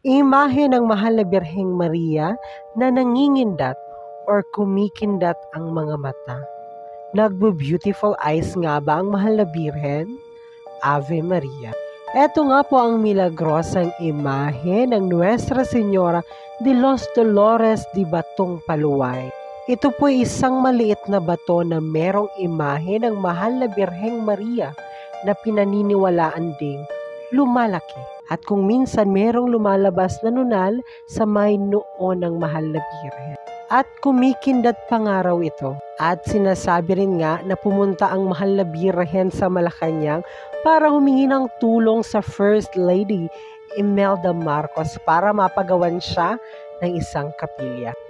Imahe ng mahal na Birheng Maria na nangingindat or kumikindat ang mga mata. Nagbo-beautiful eyes nga ba ang mahal na Birhen? Ave Maria. Ito nga po ang milagrosang imahe ng Nuestra Señora de los Dolores de Batong Paluay. Ito po isang maliit na bato na merong imahe ng mahal na Birheng Maria na pinaniniwalaan ding lumalaki. At kung minsan merong lumalabas na nunal sa may noo ng mahal na Birhen. At kumikindat pa nga raw ito. At sinasabi rin nga na pumunta ang mahal na Birhen sa Malacanang para humingi ng tulong sa First Lady Imelda Marcos para mapagawan siya ng isang kapilya.